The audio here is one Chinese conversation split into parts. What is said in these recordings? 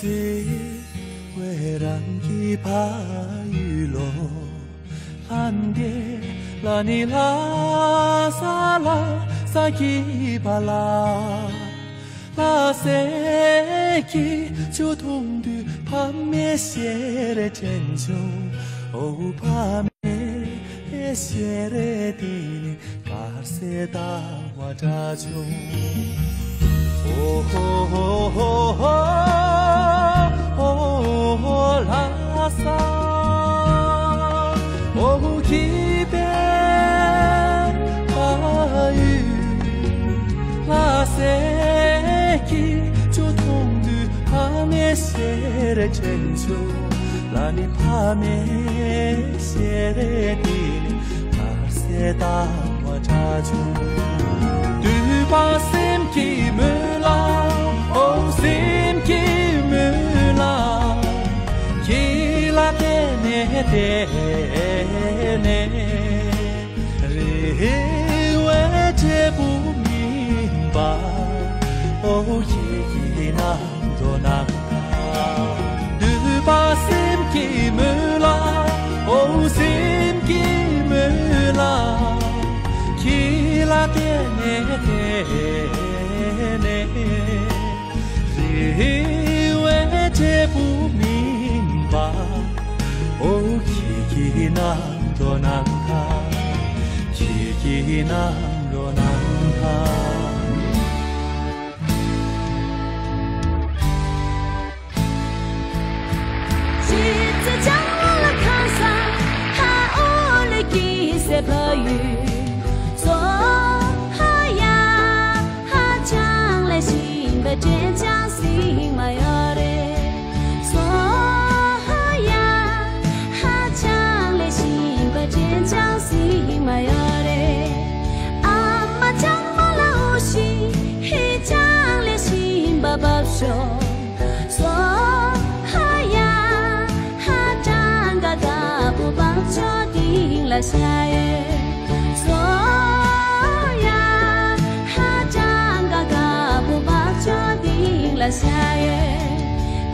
子为让一把雨落，蓝蝶拉你拉萨拉萨吉巴拉，拉塞吉就痛的怕灭些的天秋，哦怕灭些的地里，卡西达瓦扎秋。哦吼吼吼吼 re chen chu la ni pa me xie re di ni pa se da ma cha chu. Du ba sem ki me 起啦点呢点呢，因为这不明白，哦，起起难多难看，起起难多难看。破雨。坚不不说，所呀，哈长个个不帮决定了下雨，所。了下雨，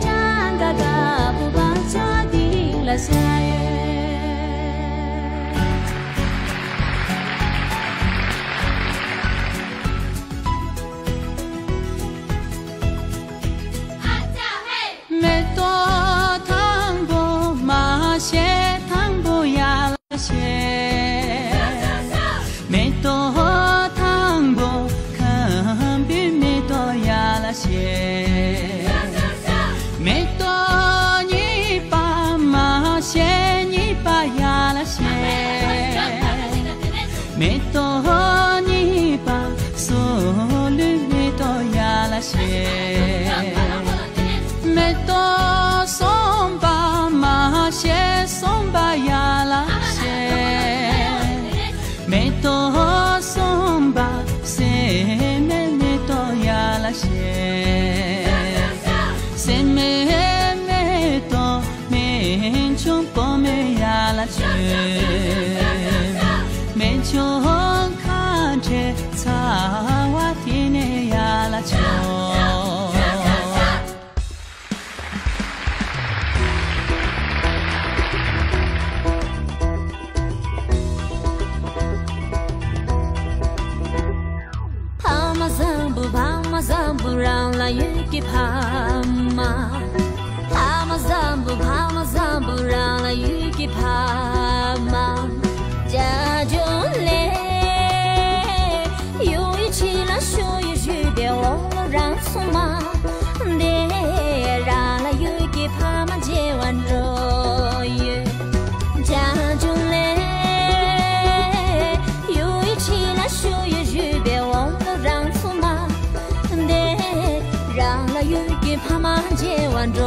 张嘎嘎不帮决定了下 Metto 让那雨给跑马。跑马散步，跑马散步，让那雨给跑 那有一个怕嘛结完着。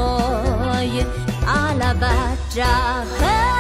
阿拉巴扎。